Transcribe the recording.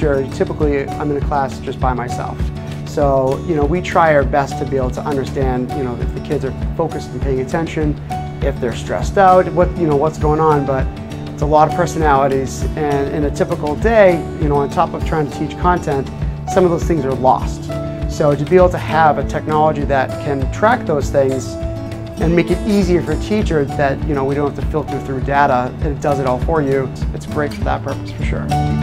typically I'm in a class just by myself. So, you know, we try our best to be able to understand, you know, if the kids are focused and paying attention, if they're stressed out, what, you know, what's going on, but it's a lot of personalities and in a typical day, you know, on top of trying to teach content, some of those things are lost. So to be able to have a technology that can track those things and make it easier for a teacher that, you know, we don't have to filter through data and it does it all for you, it's great for that purpose for sure.